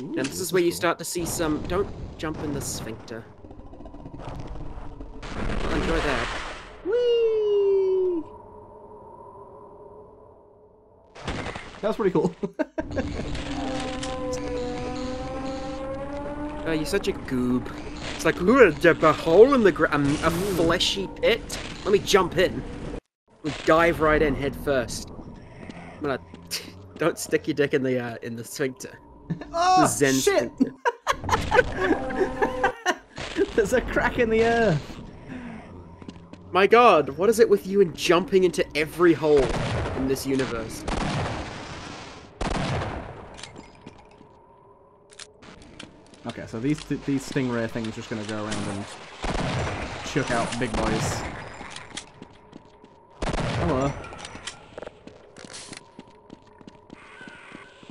Ooh, And this is where you start to see some. Don't jump in the sphincter. I'll enjoy that. Whee! That was pretty cool. Oh, you're such a goob. It's like, ooh, a, a hole in the ground, a fleshy pit. Let me jump in. We dive right in head first. I'm gonna. Don't stick your dick in the uh, in the sphincter. Oh, Zen shit! There's a crack in the earth. My God, what is it with you and jumping into every hole in this universe? Okay, so these these stingray things are just gonna go around and chuck out big boys. Hello.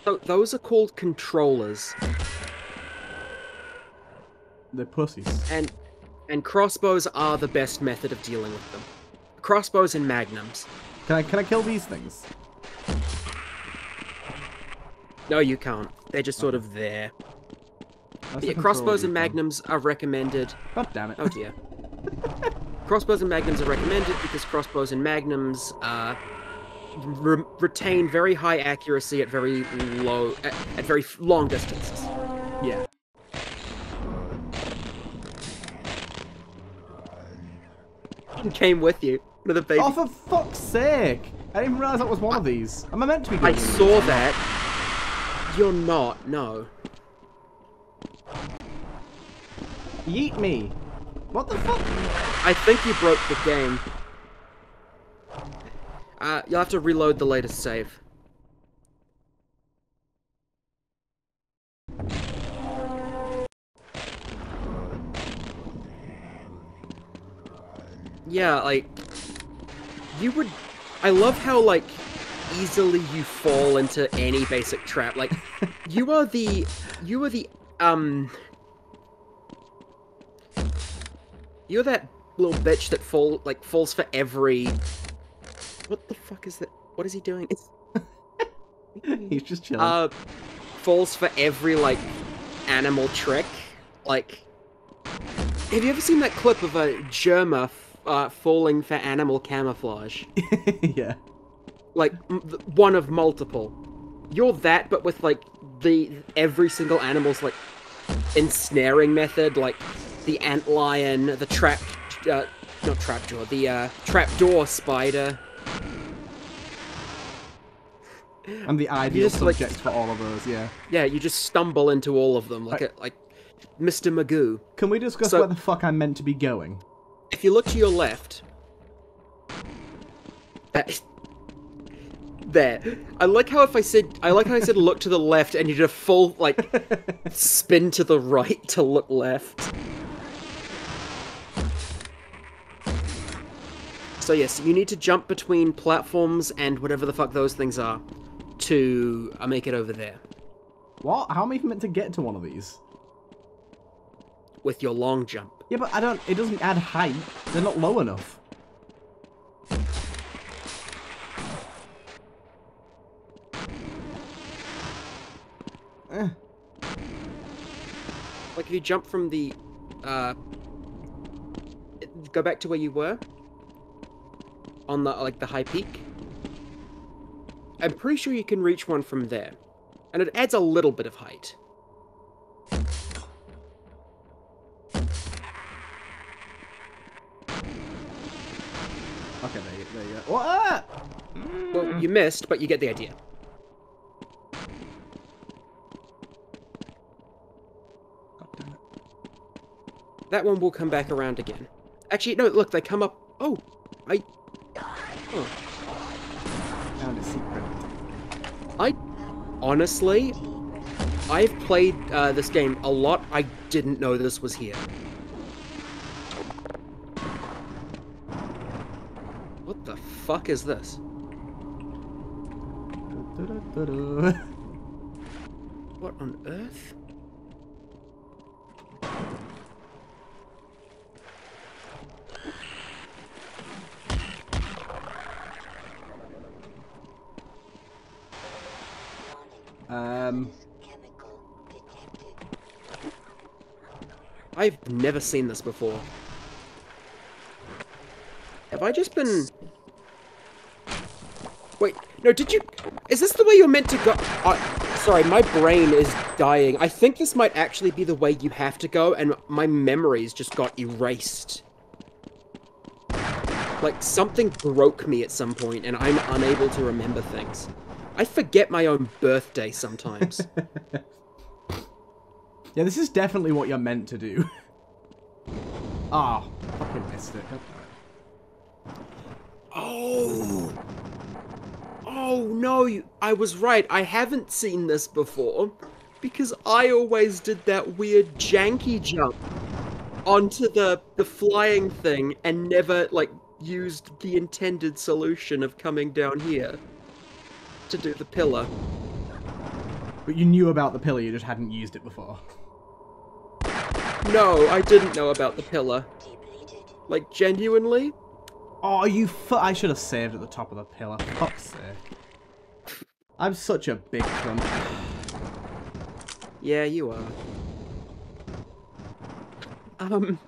So those are called controllers, They're pussies. and and crossbows are the best method of dealing with them. Crossbows and magnums. Can I can I kill these things? No, you can't. They're just sort of there. Yeah, crossbows and magnums are recommended. God damn it. Oh dear. crossbows and magnums are recommended because crossbows and magnums uh, re- retain very high accuracy at very low, at, at very long distances. Yeah. Came with you. One of the baby. Oh, for fuck's sake! I didn't even realize that was one of these. Am I meant to be I saw these? that. You're not. No. Yeet me! What the fuck? I think you broke the game. Uh, you'll have to reload the latest save. Yeah, like you would. I love how like easily you fall into any basic trap. Like you are the you are the um you're that little bitch that fall like falls for every. What the fuck is that? What is he doing? He's just chilling. uh, falls for every like animal trick. Like, have you ever seen that clip of a Jerma f- uh, falling for animal camouflage? yeah. Like m- one of multiple. You're that, but with like the every single animal's like ensnaring method, like the antlion, the trap, uh, not trapjaw, the uh, trapdoor spider. I'm the ideal just, like- subject for all of those, yeah. Yeah, you just stumble into all of them like a, like Mr. Magoo. Can we discuss So- where the fuck I'm meant to be going? If you look to your left, that, there. I like how if I said I like how I said look to the left and you did a full like spin to the right to look left. So yes, you need to jump between platforms and whatever the fuck those things are to uh, make it over there What? How am I even meant to get to one of these? with your long jump. Yeah, but I don't. It doesn't add height. They're not low enough. Eh. Like if you jump from the uh go back to where you were on the like the high peak. I'm pretty sure you can reach one from there. And it adds a little bit of height. Okay, there you, there you go. What? Ah! Well, you missed, but you get the idea. God damn it. That one will come back around again. Actually, no, look, they come up. Oh, I. Oh, Found a secret. I. Honestly, I've played uh, this game a lot. I didn't know this was here. What the fuck is this? What on earth? Um, I've never seen this before. Have I just been... Wait, no, did you... Is this the way you're meant to go? Uh, sorry, my brain is dying. I think this might actually be the way you have to go, and my memories just got erased. Like, something broke me at some point, and I'm unable to remember things. I forget my own birthday sometimes. yeah, this is definitely what you're meant to do. Oh, fucking missed it. Oh! Oh no, I was right. I haven't seen this before because I always did that weird janky jump onto the the flying thing and never like used the intended solution of coming down here to do the pillar. But you knew about the pillar, you just hadn't used it before. No, I didn't know about the pillar. Like, genuinely? Oh, you I should have saved at the top of the pillar. Fuck's sake. I'm such a big cunt. Yeah, you are. Um...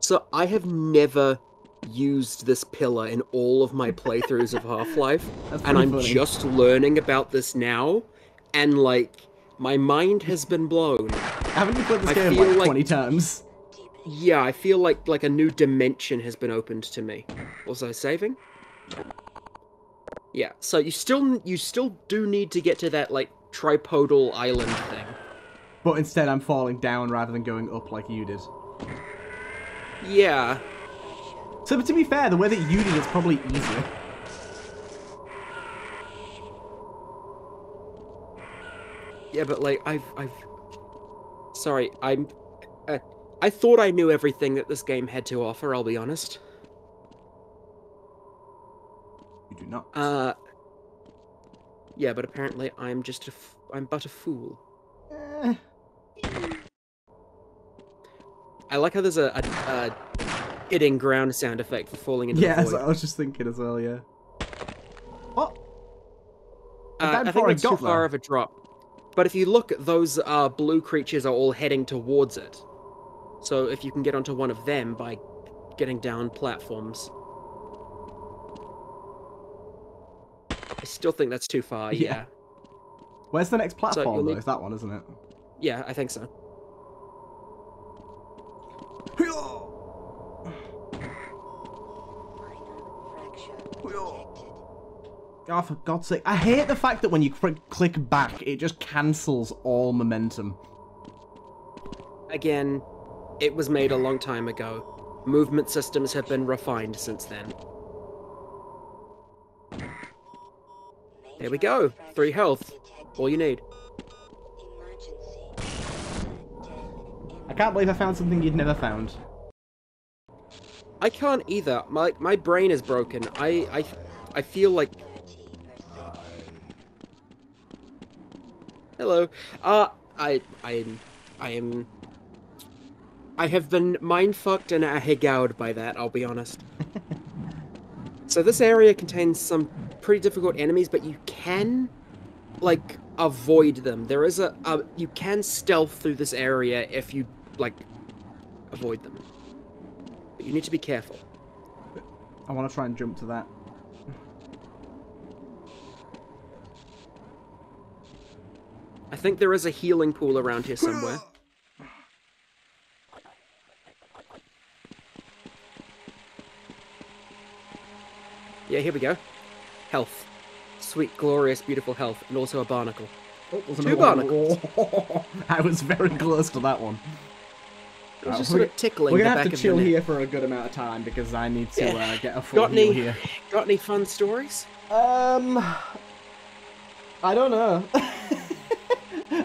So, I have never used this pillar in all of my playthroughs of Half-Life, and I'm funny. just learning about this now, and like my mind has been blown. Haven't you played this I game like, like- 20 times? Yeah, I feel like like a new dimension has been opened to me. Was I saving? Yeah, so you still you still do need to get to that like tripodal island thing. But instead I'm falling down rather than going up like you did. Yeah, So but to be fair, the way that you did it's probably easier. Yeah, but like I've I've sorry, I'm uh, I thought I knew everything that this game had to offer. I'll be honest. You do not. Uh, yeah, but apparently I'm just a f- I'm but a fool. I like how there's a, a, a hitting ground sound effect for falling into Yeah, the that's void. what I was just thinking as well, yeah. What? I Uh, died I think I that's too got far of a drop. But if you look, those uh, blue creatures are all heading towards it. So if you can get onto one of them by getting down platforms. I still think that's too far, Yeah. yeah. Where's the next platform you'll though? need- It's that one, isn't it? Yeah, I think so. Oh, for God's sake. I hate the fact that when you click back, it just cancels all momentum. Again, it was made a long time ago. Movement systems have been refined since then. There we go. Three health. All you need. I can't believe I found something you'd never found. I can't either. My my brain is broken. I I I feel like Hello. Uh I I I am I have been mind fucked and ahigowed by that, I'll be honest. so this area contains some pretty difficult enemies, but you can like avoid them. There is a, a you can stealth through this area if you like avoid them. But you need to be careful. I want to try and jump to that. I think there is a healing pool around here somewhere. Yeah, here we go. Health. Sweet, glorious, beautiful health, and also a barnacle. Oh, Two another. I was very close to that one. It was Uh, just sort of tickling We're gonna have to chill here for a good amount of time because I need to Yeah. uh, get a full Got any? here. Got any fun stories? Um, I don't know.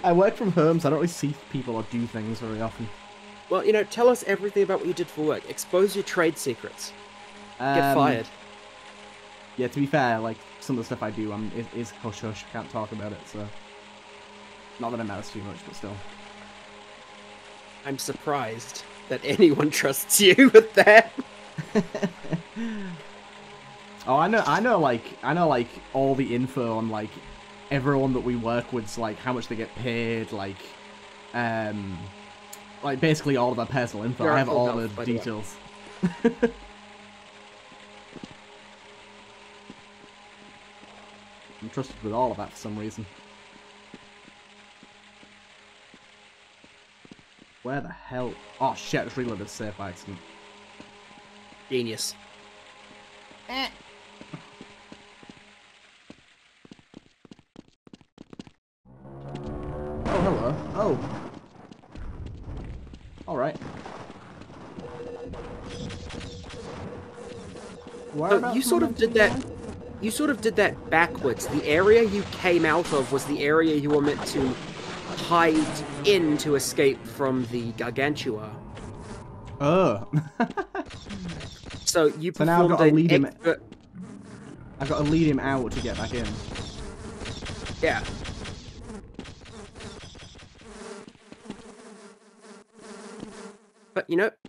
I work from home, so I don't really see people or do things very often. Well, you know, tell us everything about what you did for work. Expose your trade secrets. Get Um, fired. Yeah, to be fair, like some of the stuff I do, um, is, is hush hush. I can't talk about it, so not that it matters too much, but still. I'm surprised that anyone trusts you with that. Oh, I know, I know, like, I know, like, all the info on, like, everyone that we work with, like, how much they get paid, like, um, like basically all of our personal info. You're I have all health, the by the details. I'm trusted with all of that for some reason. Where the hell? Oh shit! I just reloaded the safe by accident. Genius. Oh Whereabouts you sort of did that. You sort of did that backwards. The area you came out of was the area you were meant to hide in to escape from the Gargantua. Oh. So you So now I've got to lead him- I've got to lead him out to get back in. Yeah. But you know, you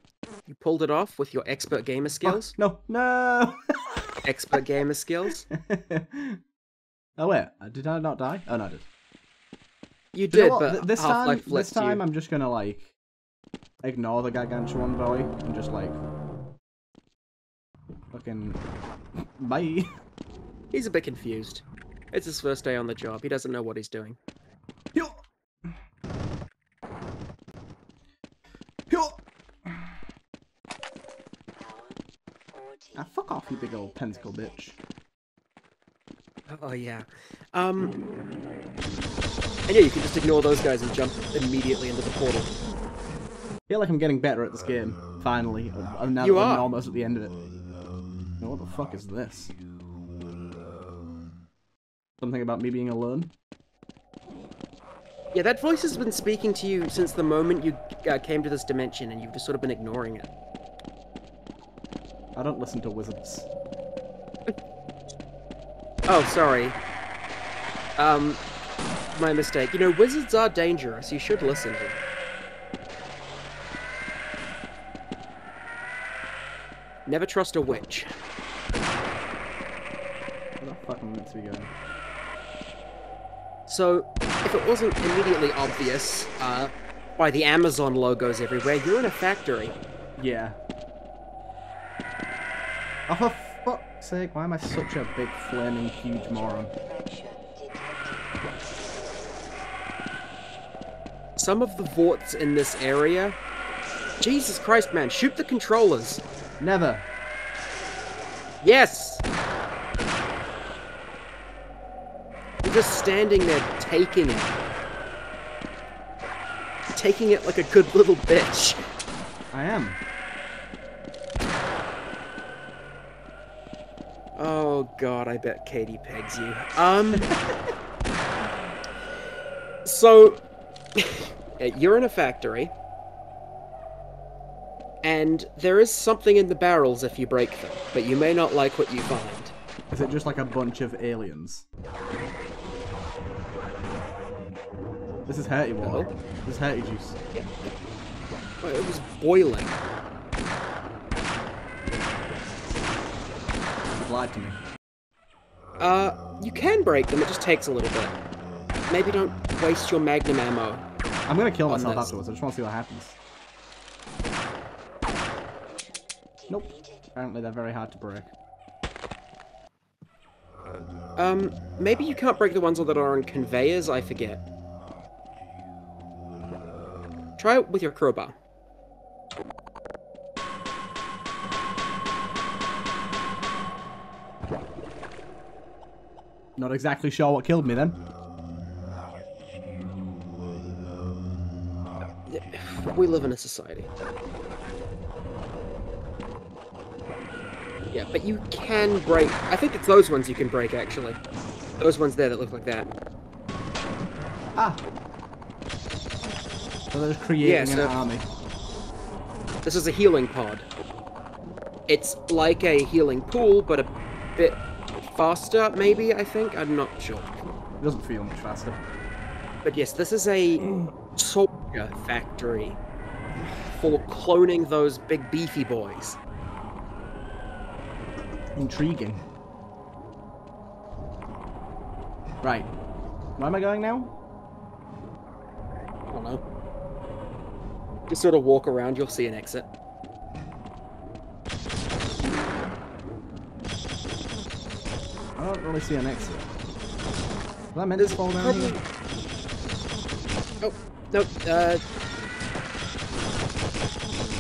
pulled it off with your expert gamer skills. No, no. expert gamer skills. oh wait, uh, did I not die? Oh no, I did. You Do you did, know but this time, this time you. I'm just gonna like ignore the gargantuan boy and just like fucking bye. He's a bit confused. It's his first day on the job. He doesn't know what he's doing. Fuck off, you big old tentacle bitch. Oh yeah. Um. And yeah, you can just ignore those guys and jump immediately into the portal. feel like I'm getting better at this game, finally. uh, Now You that I'm are. almost at the end of it. Now, what the fuck is this? Something about me being alone? Yeah, that voice has been speaking to you since the moment you uh, came to this dimension, and you've just sort of been ignoring it. I don't listen to wizards. Oh, sorry. Um, my mistake. You know, wizards are dangerous. You should listen to them. Never trust a witch. Where the fuck meant going? So, if it wasn't immediately obvious, uh, by the Amazon logos everywhere, you're in a factory. Yeah. Oh, for fuck's sake, why am I such a big, flaming, huge moron? Some of the vorts in this area. Jesus Christ, man, shoot the controllers. Never. Yes! You're just standing there taking it. Taking it like a good little bitch. I am. Oh god, I bet Katie pegs you. Um. so, you're in a factory, and there is something in the barrels if you break them, but you may not like what you find. Is it just like a bunch of aliens? This is hurty water. No. This is hurty juice. Oh, It was boiling. You've lied to me. Uh, you can break them, it just takes a little bit. Maybe don't waste your magnum ammo. I'm gonna kill myself this. afterwards. I just want to see what happens. Nope. Apparently they're very hard to break. Um, maybe you can't break the ones that are on conveyors, I forget. Try it with your crowbar. Not exactly sure what killed me then. We live in a society. Yeah, but you can break. I think it's those ones you can break, actually. Those ones there that look like that. Ah! So they're just creating Yeah, an army. This is a healing pod. It's like a healing pool, but a bit faster, maybe, I think? I'm not sure. It doesn't feel much faster. But yes, this is a soldier factory for cloning those big beefy boys. Intriguing. Right. Where am I going now? I don't know. Just sort of walk around, you'll see an exit. I don't really see an exit. Was I meant to fall down here? Oh, no, uh...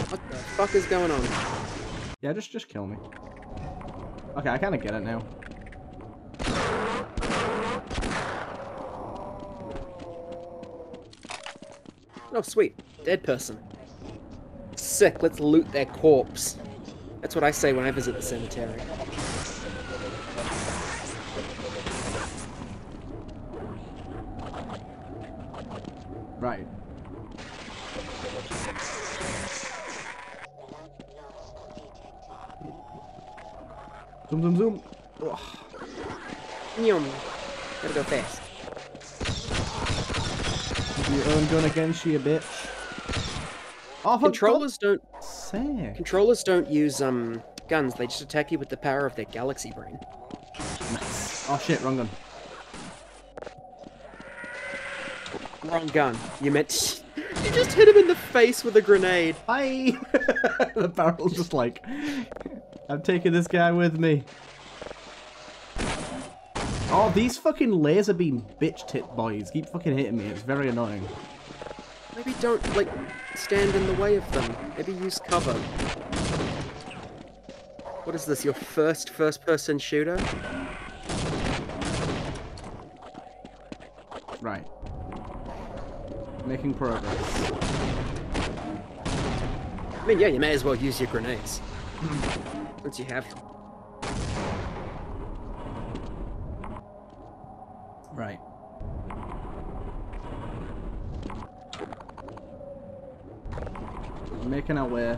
What the fuck is going on? Yeah, just just kill me. Okay, I kind of get it now. Oh, sweet. Dead person. Sick, let's loot their corpse. That's what I say when I visit the cemetery. Right. Zoom, zoom, zoom. Ugh. Nyum. Gotta go fast. Your own gun against you, bitch. Oh, Controllers don't God's controllers don't use um guns, they just attack you with the power of their galaxy brain. Nice. Oh shit, wrong gun. Wrong gun. You meant You just hit him in the face with a grenade. Bye! the barrel's just like, I'm taking this guy with me. Oh, these fucking laser beam bitch tit boys keep fucking hitting me. It's very annoying. Maybe don't like stand in the way of them. Maybe use cover. What is this? Your first first person shooter? Right. Making progress. I mean, yeah, you may as well use your grenades. Once you have them. Right. Making our way.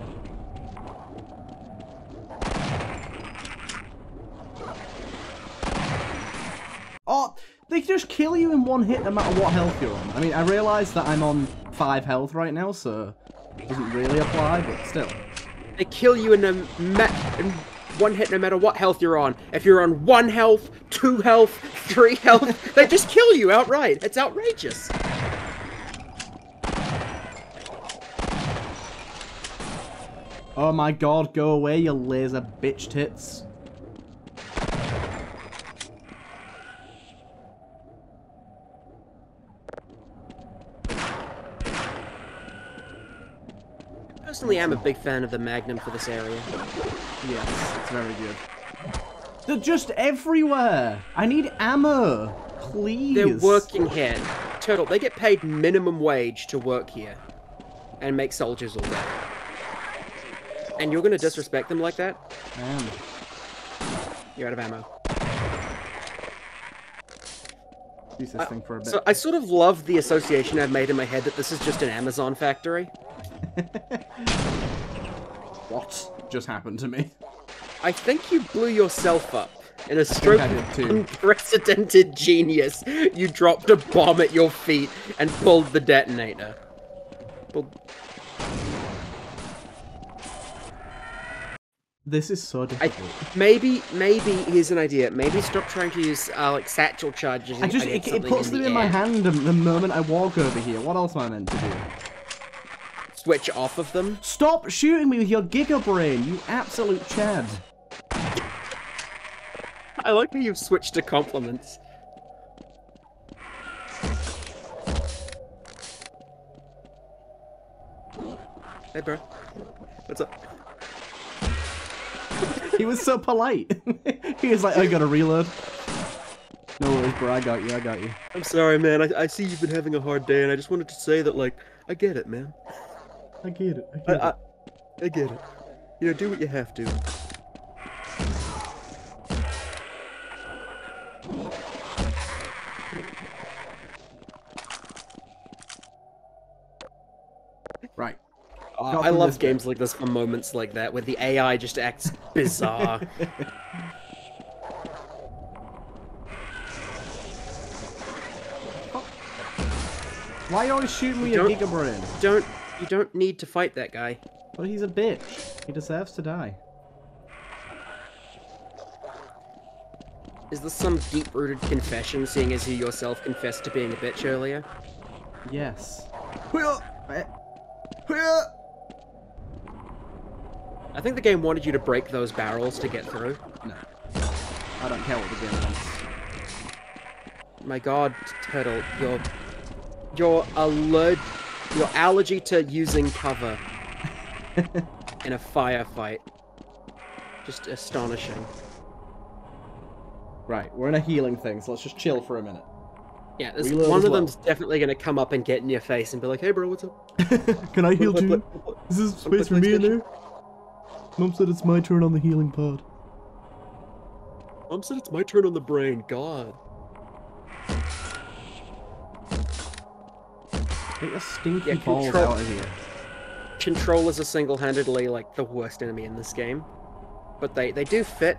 Oh, they just kill you in one hit no matter what health you're on. I mean, I realise that I'm on 5 health right now, so it doesn't really apply, but still. They kill you in a in one hit no matter what health you're on. If you're on one health, two health, three health, they just kill you outright. It's outrageous. Oh my god, go away, you laser bitch tits. Personally, I'm a big fan of the Magnum for this area. Yes, it's very good. They're just everywhere! I need ammo! Please! They're working here. Turtle, they get paid minimum wage to work here. And make soldiers all day. And you're gonna disrespect them like that? I am. You're out of ammo. Use this uh, thing for a bit. So I sort of love the association I've made in my head that this is just an Amazon factory. What just happened to me? I think you blew yourself up. In a stroke of unprecedented genius, you dropped a bomb at your feet and pulled the detonator. This is so I, difficult. maybe, maybe here's an idea. Maybe stop trying to use uh, like satchel charges. I just it, it puts in them the in my hand the, the moment I walk over here. What else am I meant to do? Switch off of them. Stop shooting me with your giga brain, you absolute chad. I like how you've switched to compliments. Hey, bro. What's up? He was so polite. he was like, I gotta reload. No worries, bro. I got you. I got you. I'm sorry, man. I, I see you've been having a hard day, and I just wanted to say that, like, I get it, man. I get it. I I, get I, it. I get it. You know, do what you have to. Right. Uh, I love this bit. games like this for moments like that, where the AI just acts bizarre. Why are you always shooting me You your don't- giga brain? don't you don't need to fight that guy. But he's a bitch. He deserves to die. Is this some deep-rooted confession, seeing as you yourself confessed to being a bitch earlier? Yes. I think the game wanted you to break those barrels to get through. No. I don't care what the game wants. My god, Turtle, your your allerg your allergy to using cover in a firefight. Just astonishing. Right, we're in a healing thing, so let's just chill for a minute. Yeah, there's, Reload one of well. them's definitely gonna come up and get in your face and be like, "Hey, bro, what's up?" Can I heal Play- too? play- play- Is this space for me in there? Mom said it's my turn on the healing pod. Mom said it's my turn on the brain. God. Get your stinky Yeah, balls control- out of here. Controllers are single-handedly like the worst enemy in this game, but they they do fit.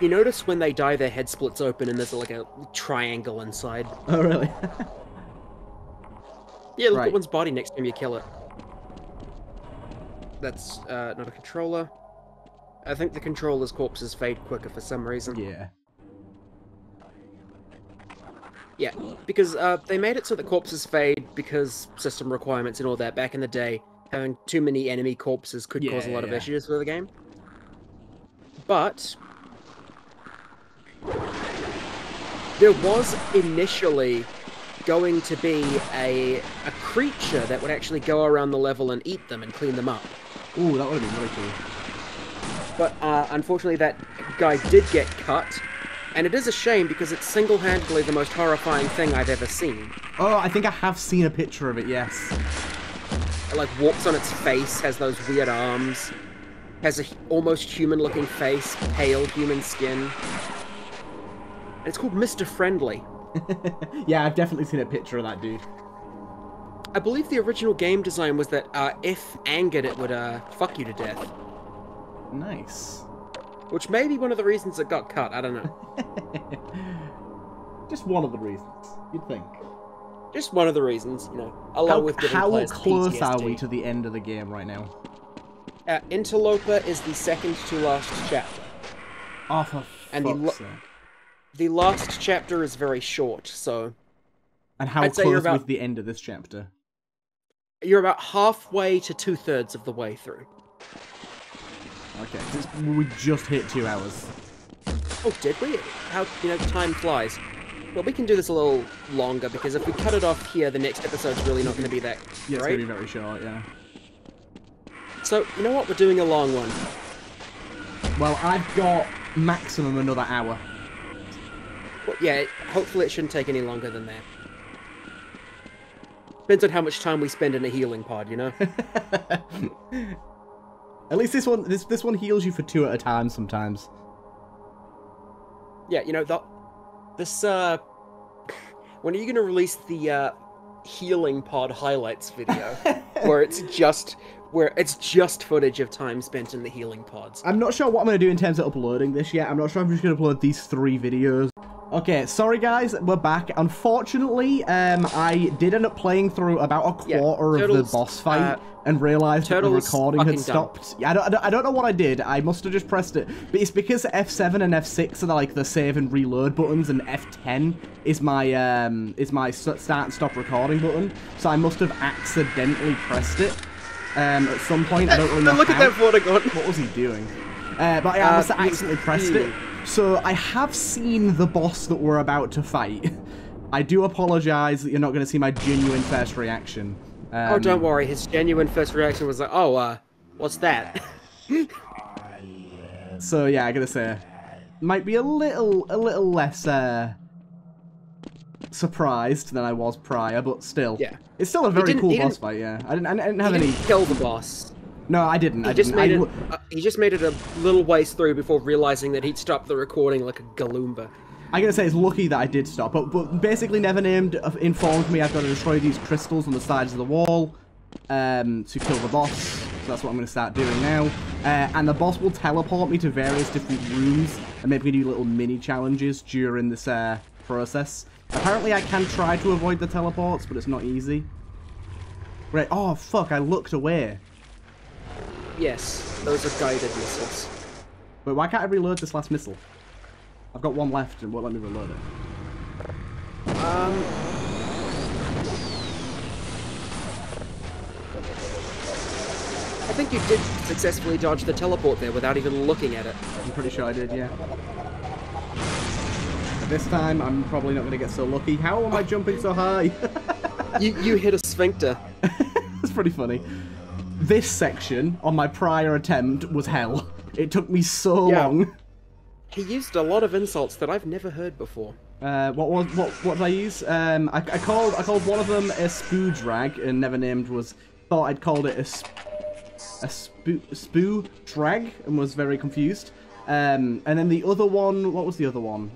You notice when they die, their head splits open and there's like a triangle inside. Oh, really? Yeah, look Right. at one's body next time you kill it. That's uh, not a controller. I think the controller's corpses fade quicker for some reason. yeah. Yeah, because uh, they made it so the corpses fade because system requirements and all that back in the day. Having too many enemy corpses could cause a Yeah, lot of issues for the game. But there was initially going to be a a creature that would actually go around the level and eat them and clean them up. Ooh, that would have been really cool. But uh, unfortunately, that guy did get cut, and it is a shame because it's single-handedly the most horrifying thing I've ever seen. Oh, I think I have seen a picture of it, yes. It, like walks on its face, has those weird arms, has a almost human-looking face, pale human skin. And it's called Mr. Friendly. yeah, I've definitely seen a picture of that dude. I believe the original game design was that uh, if angered, it would uh, fuck you to death. Nice. Which may be one of the reasons it got cut. I don't know. Just one of the reasons, you'd think. Just one of the reasons, you know, along How, with giving how close are we to the end of the game right now? Uh, Interloper is the second to last chapter. Oh, for And the fuck's lo- sake. The last chapter is very short, so And how I'd close about- with the end of this chapter? you're about halfway to two thirds of the way through. Okay, we just hit two hours. Oh, did we? How you know time flies. Well, we can do this a little longer because if we cut it off here, the next episode's really not going to be that Yeah, it's gonna be very short, yeah. So you know what? We're doing a long one. Well, I've got maximum another hour. Well, yeah, hopefully it shouldn't take any longer than that. Depends on how much time we spend in a healing pod, you know. At least this one, this this one heals you for two at a time sometimes. Yeah, you know, the, this, uh, when are you going to release the, uh, healing pod highlights video? where it's just, where it's just footage of time spent in the healing pods. I'm not sure what I'm gonna do in terms of uploading this yet. I'm not sure if I'm just gonna upload these three videos. Okay, sorry guys, we're back. Unfortunately, um, I did end up playing through about a Yeah, quarter of the boss fight uh, and realized that the recording had stopped. Yeah, I don't, I don't, I don't know what I did. I must have just pressed it, but it's because F7 and F6 are like the save and reload buttons, and F10 is my um is my start and stop recording button. So I must have accidentally pressed it um at some point. I don't really know Look at how. that Vortigaunt. What was he doing? Uh, but yeah, I Uh, must have accidentally pressed it. So I have seen the boss that we're about to fight. I do apologise that you're not going to see my genuine first reaction. Um, Oh, don't worry. His genuine first reaction was like, "Oh, uh, what's that?" So yeah, I gotta say, might be a little, a little less uh, surprised than I was prior, but still, Yeah. it's still a very cool boss fight. Yeah, I didn't, I didn't have any. kill the boss. No, I didn't. He I just didn't. made I it. Uh, he just made it a little ways through before realizing that he'd stopped the recording like a Galoomba. I gotta say, it's lucky that I did stop, but, but basically Nevernamed uh, informed me I've got to destroy these crystals on the sides of the wall um, to kill the boss. So that's what I'm gonna start doing now. Uh, and the boss will teleport me to various different rooms and maybe do little mini challenges during this uh, process. Apparently I can try to avoid the teleports, but it's not easy. Right, oh fuck, I looked away. Yes, those are guided missiles. Wait, why can't I reload this last missile? I've got one left and won't let me reload it. Um... I think you did successfully dodge the teleport there without even looking at it. I'm pretty sure I did, yeah. This time, I'm probably not going to get so lucky. How am I jumping so high? you, you hit a sphincter. That's pretty funny. This section, on my prior attempt, was hell. It took me so Yeah. long. He used a lot of insults that I've never heard before. Uh, what was what what did I use? Um, I, I called I called one of them a spoo drag and Nevernamed was thought I'd called it a sp- a spoo spoo drag and was very confused. Um, and then the other one, what was the other one?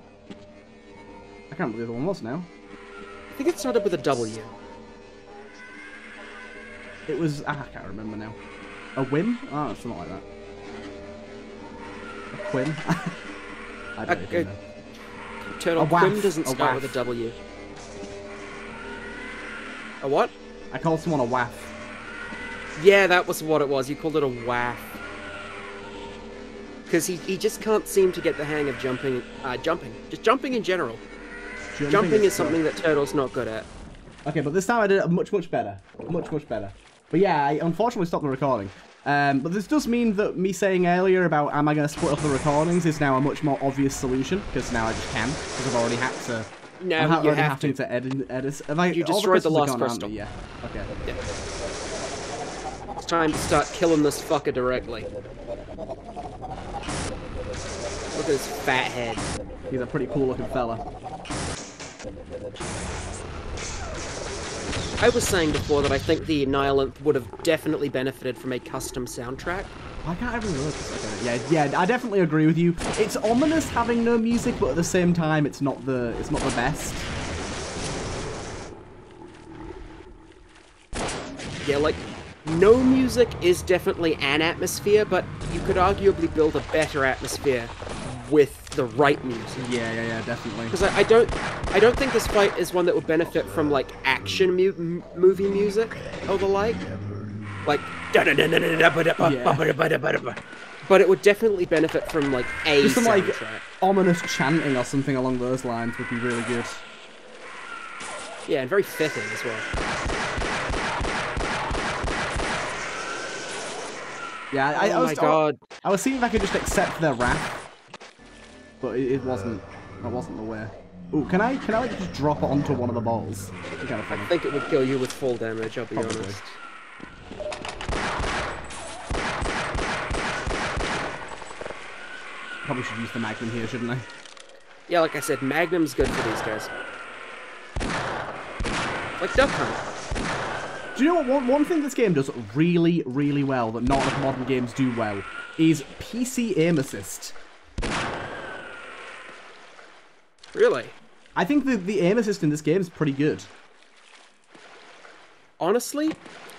I can't remember what the other one was now. I think it started with a W. It was ah, I can't remember now. A whim? Oh, something like that. A quim? I don't A- even know. Turtle Quim doesn't a start waff. with a W. A what? I called someone a waff. Yeah, that was what it was. You called it a waff. Because he, he just can't seem to get the hang of jumping. Uh, jumping. Just jumping in general. Jumping is tough. something that Turtle's not good at. Okay, but this time I did it much, much better. Much, much better. But yeah, I unfortunately stopped the recording. Um, but this does mean that me saying earlier about am I going to split up the recordings is now a much more obvious solution, because now I just can, because I've already had to... No, I'm you already have to. to edit, edit. Have I, You destroyed the last gone, crystal. Yeah. Okay. Yeah. It's time to start killing this fucker directly. Look at his fat head. He's a pretty cool looking fella. I was saying before that I think the Annihilanth would have definitely benefited from a custom soundtrack. Why can't I even look? Okay. Yeah, yeah, I definitely agree with you. It's ominous having no music, but at the same time, it's not the it's not the best. Yeah, like, no music is definitely an atmosphere, but you could arguably build a better atmosphere with the right music. Yeah, yeah, yeah, definitely. Because I, I don't, I don't think this fight is one that would benefit from like action mu- movie music or the like, like. But it would definitely benefit from like a Just some like soundtrack. ominous chanting or something along those lines would be really good. Yeah, and very fitting as well. Yeah, I, I oh was my god. I was seeing if I could just accept their wrath, but it, it wasn't. That wasn't the way. Ooh, can I can I like just drop it onto one of the balls? Kind of. I think it would kill you with full damage, I'll be Probably. honest. Probably should use the magnum here, shouldn't I? Yeah, like I said, Magnum's good for these guys. Like Duck Hunt. Do you know what? One, one thing this game does really, really well that not enough modern games do well is PC aim assist. Really? I think the, the aim assist in this game is pretty good. Honestly,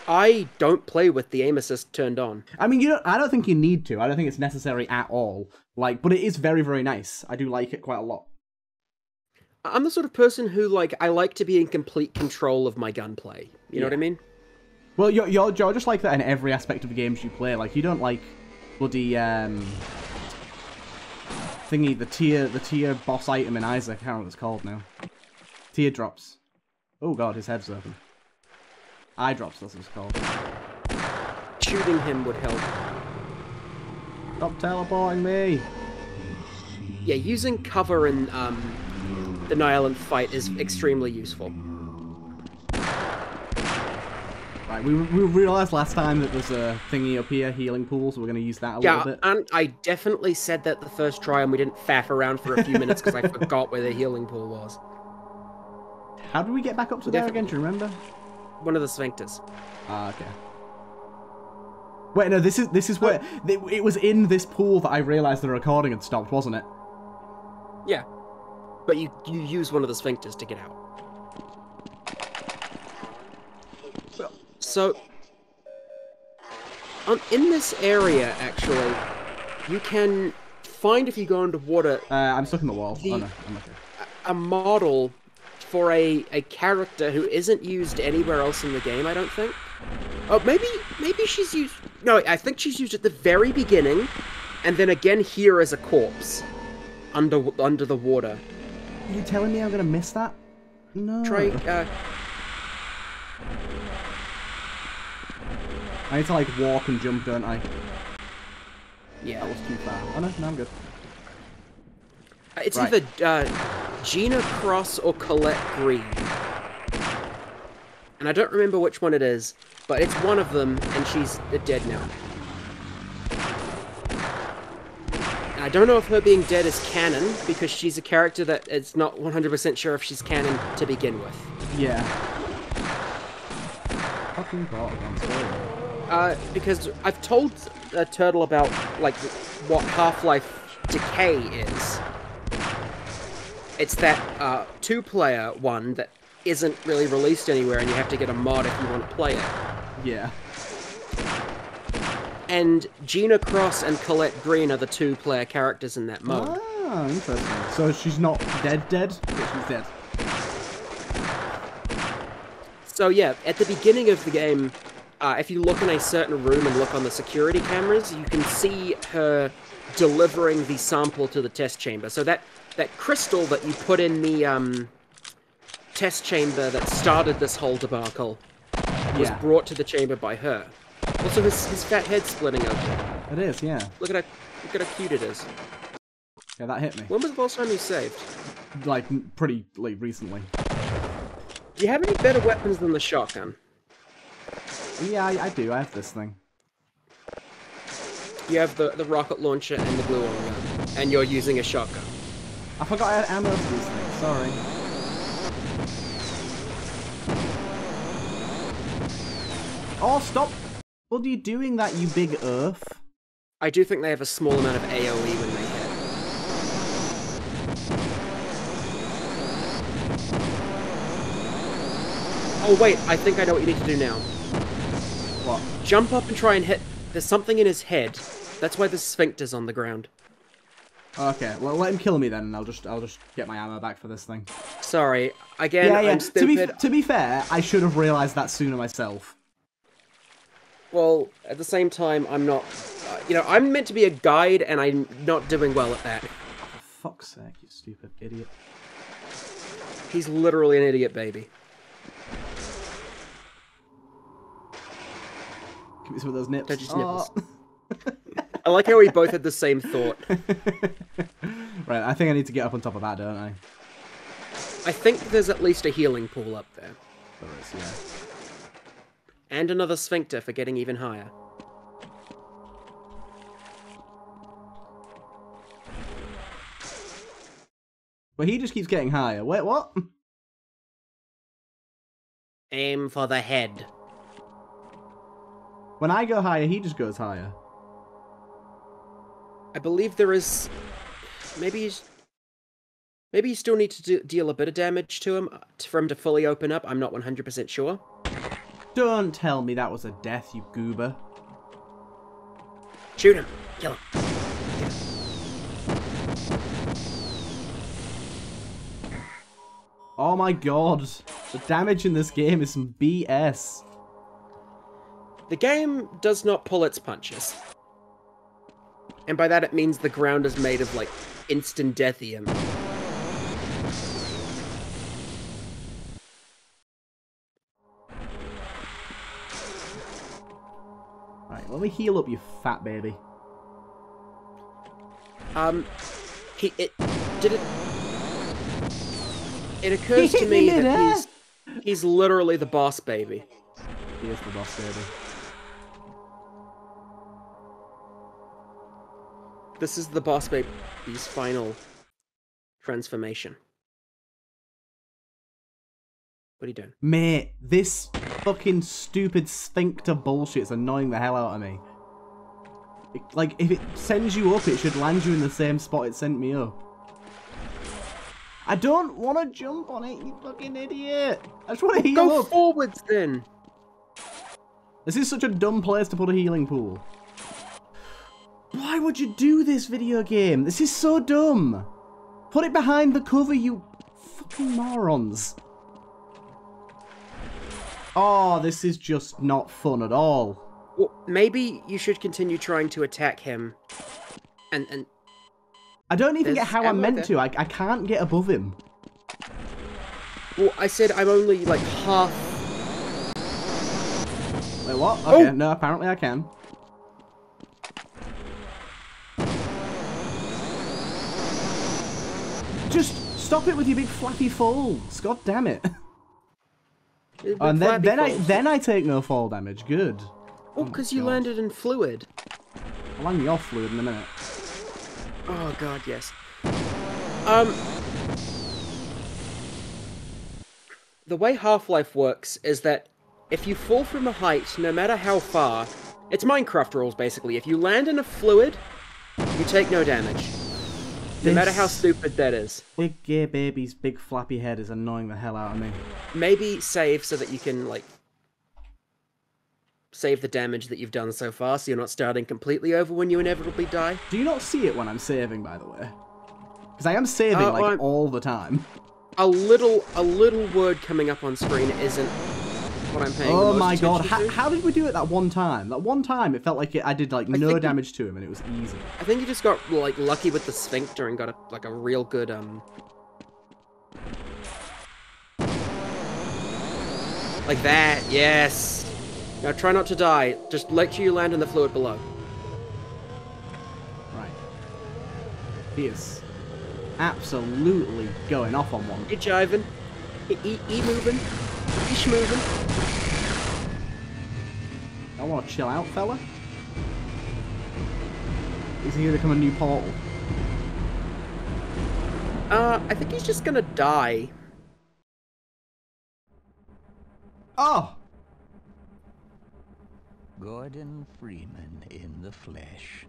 I don't play with the aim assist turned on. I mean, you don't, I don't think you need to. I don't think it's necessary at all. Like, but it is very, very nice. I do like it quite a lot. I'm the sort of person who, like, I like to be in complete control of my gunplay. You know what I mean? Well, you're, you're, you're just like that in every aspect of the games you play. Like, you don't like bloody um thingy, the tier, the tier boss item in Isaac. I can't remember what it's called now. Teardrops. Oh god, his head's open. Eye drops. That's what it's called. Shooting him would help. Stop teleporting me. Yeah, using cover in um, the Nihilanth fight is extremely useful. Right, we, we realised last time that there's a thingy up here, healing pool, so we're going to use that a Yeah, little bit. Yeah, and I definitely said that the first try, and we didn't faff around for a few minutes because I forgot where the healing pool was. How did we get back up to there again? Do you remember? One of the sphincters. Ah, okay. Wait, no, this is this is where it, it was in this pool that I realised the recording had stopped, wasn't it? Yeah, but you you use one of the sphincters to get out. So, um, in this area, actually, you can find if you go underwater Uh, I'm stuck in the wall. The- Oh no, I'm okay. a model for a, a character who isn't used anywhere else in the game, I don't think. Oh, maybe maybe she's used. No, I think she's used at the very beginning, and then again here as a corpse, under under the water. Are you telling me I'm gonna miss that? No. Try. Uh, I need to like walk and jump, don't I? Yeah. That was too far. Oh no, no, I'm good. Uh, It's Right. either uh, Gina Cross or Colette Green. And I don't remember which one it is, but it's one of them, and she's uh, dead now. And I don't know if her being dead is canon, because she's a character that it's not 100% sure if she's canon to begin with. Yeah. Fucking story. Uh, because I've told uh, Turtle about, like, what Half-Life Decay is. It's that uh, two-player one that isn't really released anywhere, and you have to get a mod if you want to play it. Yeah. And Gina Cross and Colette Green are the two-player characters in that mode. Ah, interesting. So she's not dead dead, but she's dead. So yeah, at the beginning of the game, uh, if you look in a certain room and look on the security cameras, you can see her delivering the sample to the test chamber. So that that crystal that you put in the um, test chamber that started this whole debacle was Yeah. brought to the chamber by her. Also, his, his fat head splitting open. It is, yeah. Look at how look at how cute it is. Yeah, that hit me. When was the last time you saved? Like, pretty, late recently. Do you have any better weapons than the shotgun? Yeah, I, I do. I have this thing. You have the, the rocket launcher and the gluon gun, and you're using a shotgun. I forgot I had ammo for these things. Sorry. Oh, stop! What are you doing that, you big earth? I do think they have a small amount of AoE when they hit. Oh wait, I think I know what you need to do now. Jump up and try and hit. There's something in his head. That's why the sphincter's on the ground. Okay, well, let him kill me then, and I'll just, I'll just get my ammo back for this thing. Sorry, again, yeah, yeah. To be, to be fair, I should have realized that sooner myself. Well, at the same time, I'm not. Uh, you know, I'm meant to be a guide, and I'm not doing well at that. For fuck's sake, you stupid idiot. He's literally an idiot baby. Give me some of those nips. Touch his Oh. I like how we both had the same thought. right, I think I need to get up on top of that, don't I? I think there's at least a healing pool up there. There is, yeah. And another sphincter for getting even higher. But he just keeps getting higher. Wait, what? Aim for the head. When I go higher, he just goes higher. I believe there is. Maybe he's. Maybe you still need to do, deal a bit of damage to him uh, for him to fully open up. I'm not 100% sure. Don't tell me that was a death, you goober. Shoot him. Kill him. Oh my god. The damage in this game is some BS. The game does not pull its punches. And by that it means the ground is made of, like, instant deathium. Right, let me heal up, you fat baby. Um, he it did it. It occurs to me that he's he's literally the boss baby. He is the boss baby. This is the boss baby's final transformation. What are you doing? Mate, this fucking stupid sphincter bullshit is annoying the hell out of me. It- like, if it sends you up, it should land you in the same spot it sent me up. I don't want to jump on it, you fucking idiot. I just want to heal Go up. forwards then. This is such a dumb place to put a healing pool. Why would you do this video game? This is so dumb. Put it behind the cover, you fucking morons. Oh, this is just not fun at all. Well, maybe you should continue trying to attack him. And and I don't even get how I'm meant there. to. I, I can't get above him. well, I said I'm only like half. Wait, what? Oh! Okay, Oh! no, apparently I can. Just stop it with your big flappy falls. God damn it. and then, then I then I take no fall damage. Good. Oh, because you landed in fluid. I'll land you off fluid in a minute. Oh god, yes. Um The way Half-Life works is that if you fall from a height, no matter how far, it's Minecraft rules basically. If you land in a fluid, you take no damage. No matter how stupid that is. Big Gear baby's big flappy head is annoying the hell out of me. Maybe save so that you can like save the damage that you've done so far so you're not starting completely over when you inevitably die. Do you not see it when I'm saving, by the way? Because I am saving Uh, like I'm- all the time. A little a little word coming up on screen isn't what I'm paying Oh my god, how, how did we do it that one time? That one time, it felt like it, I did like no think you- damage to him and it was easy. I think you just got like lucky with the sphincter and got a, like a real good um. Like that, yes. Now try not to die. Just make sure you land in the fluid below. Right. He is absolutely going off on one. E jiving, e, e, e moving, e schmoving. I want to chill out, fella. Is he gonna become a new portal? Uh, I think he's just gonna die. Oh! Gordon Freeman in the flesh.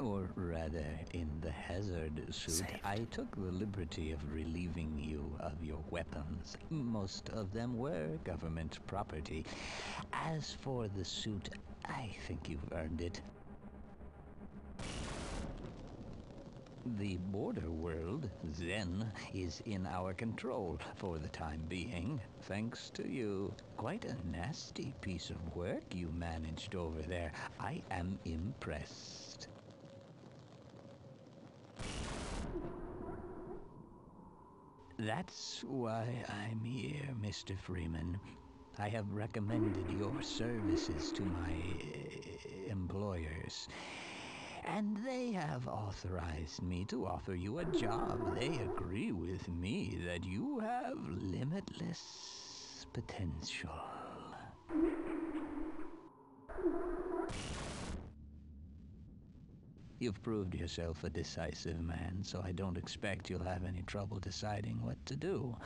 Or rather, in the hazard suit, I took the liberty of relieving you of your weapons. Most of them were government property. As for the suit, I think you've earned it. The border world, Xen, is in our control for the time being, thanks to you. Quite a nasty piece of work you managed over there. I am impressed. That's why I'm here, Mr. Freeman. I have recommended your services to my uh, employers. And they have authorized me to offer you a job. They agree with me that you have limitless potential. You've proved yourself a decisive man, so I don't expect you'll have any trouble deciding what to do.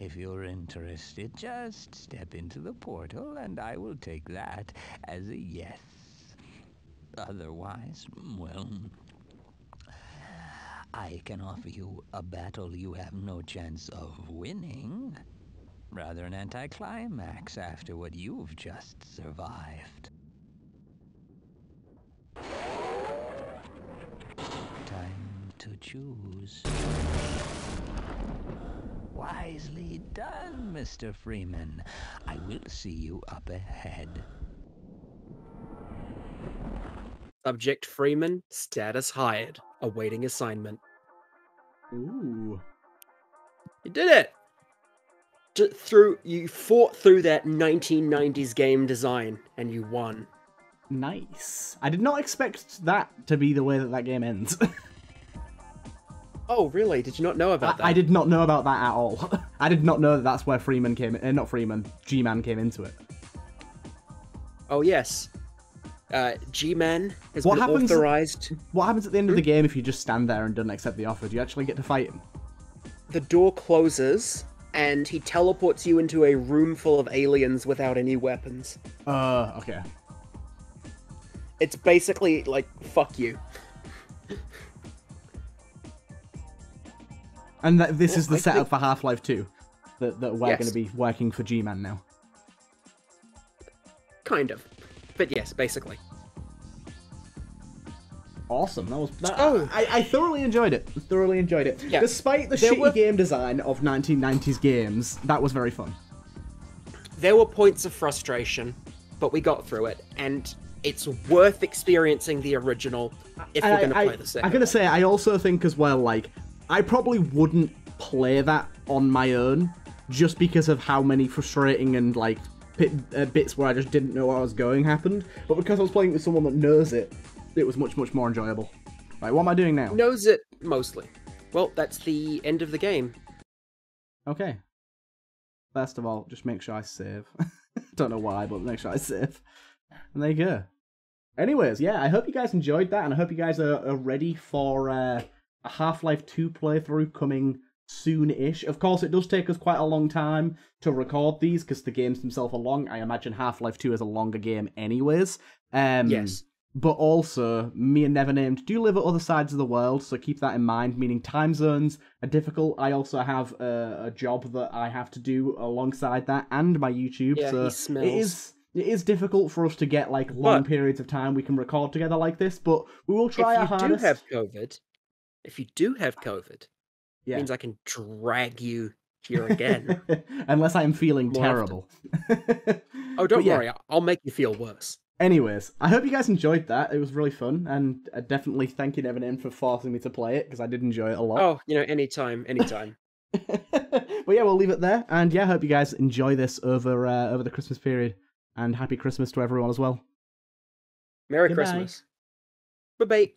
If you're interested, just step into the portal and I will take that as a yes. Otherwise, well, I can offer you a battle you have no chance of winning. Rather an anticlimax after what you've just survived. Time to choose. Wisely done, Mr. Freeman. I will see you up ahead. Subject Freeman, status hired, awaiting assignment. Ooh. You did it! J- through you fought through that 1990s game design and you won. Nice. I did not expect that to be the way that that game ends. Oh, really? Did you not know about that? I, I did not know about that at all. I did not know that that's where Freeman came in. Uh, not Freeman, G-Man came into it. Oh, yes. Uh, G-Man has What been happens- authorized. What happens at the end of the Hmm? game if you just stand there and don't accept the offer? Do you actually get to fight him? The door closes and he teleports you into a room full of aliens without any weapons. Uh, okay. It's basically like, fuck you. And that this Well, is the I setup think- for Half-Life 2. That, that we're Yes. going to be working for G-Man now. Kind of. But yes, basically. Awesome. That was. That, Oh. I, I thoroughly enjoyed it. Thoroughly enjoyed it. Yeah. Despite the There shitty were- game design of 1990s games, that was very fun. There were points of frustration, but we got through it, and it's worth experiencing the original if we're going to play the the I'm going to say, I also think as well, like, I probably wouldn't play that on my own just because of how many frustrating and, like, bit, uh, bits where I just didn't know where I was going happened. But because I was playing with someone that knows it, it was much much more enjoyable. Right, what am I doing now? Knows it mostly. Well, that's the end of the game. Okay. First of all, just make sure I save. Don't know why, but make sure I save. And there you go. Anyways, yeah, I hope you guys enjoyed that, and I hope you guys are, are ready for uh, a Half Life 2 playthrough coming soon-ish. Of course, it does take us quite a long time to record these because the games themselves are long. I imagine Half Life 2 is a longer game, anyways. Um, Yes. But also, me and Nevernamed do live at other sides of the world, so keep that in mind. Meaning, time zones are difficult. I also have a, a job that I have to do alongside that, and my YouTube. Yeah, so he smells. it is it is difficult for us to get like long But- periods of time we can record together like this. But we will try our if you do hardest. have COVID, if you do have COVID, yeah. means I can drag you here again. Unless I am feeling More terrible. oh, don't yeah. worry, I'll make you feel worse. Anyways, I hope you guys enjoyed that. It was really fun, and I definitely thank you, Nevin, for forcing me to play it because I did enjoy it a lot. Oh, you know, anytime, anytime. but yeah, we'll leave it there. And yeah, I hope you guys enjoy this over uh, over the Christmas period. And happy Christmas to everyone as well. Merry Goodbye. Christmas. Bye bye.